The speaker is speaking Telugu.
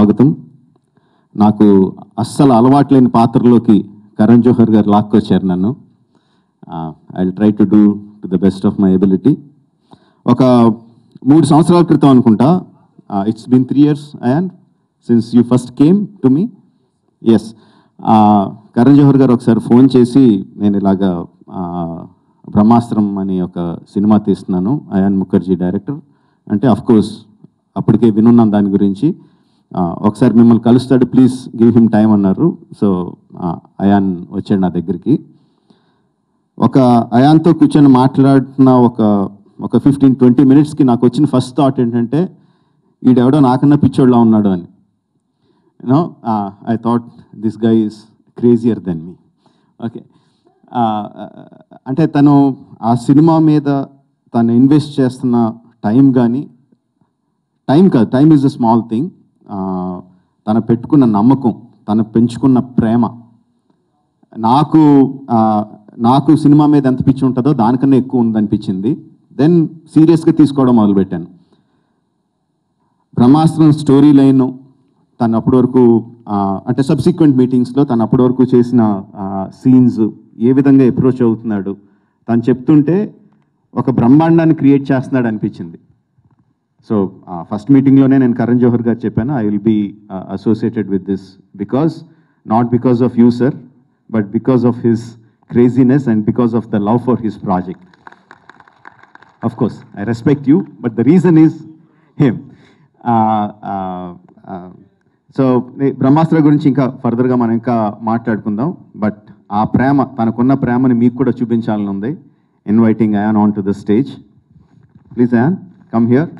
స్వాగతం. నాకు అస్సలు అలవాట్లేని పాత్రలోకి కరణ్ జోహర్ గారు లాక్కొచ్చారు నన్ను. I try to do to the best of my ability ఒక మూడు సంవత్సరాల క్రితం అనుకుంటా. It's been three years and since you first came to me as Karan Johar గారు ఒకసారి ఫోన్ చేసి నేను ఇలాగా బ్రహ్మాస్త్రం అని ఒక సినిమా తీస్తున్నాను. అయాన్ ముఖర్జీ డైరెక్టర్. అంటే అఫ్కోర్స్ అప్పటికే వినున్నాను దాని గురించి. ఒకసారి మిమ్మల్ని కలుస్తాడు ప్లీజ్ గివ్ హిమ్ టైం అన్నారు. సో అయాన్ వచ్చాడు నా దగ్గరికి. ఒక అయాన్తో కూర్చొని మాట్లాడుతున్న ఒక ఒక ఫిఫ్టీన్ ట్వంటీ మినిట్స్కి నాకు వచ్చిన ఫస్ట్ థాట్ ఏంటంటే ఈడెవడో నాకన్నా పిచ్చోడ్లా ఉన్నాడు అని. You know I thought this guy is crazier than me okay అంటే తను ఆ సినిమా మీద తను ఇన్వెస్ట్ చేస్తున్న టైం కానీ టైం కాదు time is a small thing తను పెట్టుకున్న నమ్మకం తను పెంచుకున్న ప్రేమ. నాకు నాకు సినిమా మీద ఎంత పిచ్చి ఉంటుందో దానికన్నా ఎక్కువ ఉందనిపించింది. దెన్ సీరియస్గా తీసుకోవడం మొదలుపెట్టాను. బ్రహ్మాస్త్రం స్టోరీ లైన్ తను అప్పటి వరకు అంటే సబ్సిక్వెంట్ మీటింగ్స్లో తను అప్పటి వరకు చేసిన సీన్స్ ఏ విధంగా అప్రోచ్ అవుతున్నాడు. తను చెప్తుంటే ఒక బ్రహ్మాండాన్ని క్రియేట్ చేస్తున్నాడు అనిపించింది. సో ఫస్ట్ మీటింగ్లోనే నేను కరణ్ జోహర్ గారు చెప్పాను I will be associated with this because not because of you sir but because of his craziness and because of the love for his project of course I respect you but the reason is him. So Brahmastra గురించి ఇంకా ఫర్దర్గా మనం ఇంకా మాట్లాడుకుందాం బట్ ఆ ప్రేమ తనకున్న ప్రేమని మీకు కూడా చూపించాలని ఉంది inviting Ayan on to the stage please Ayan come here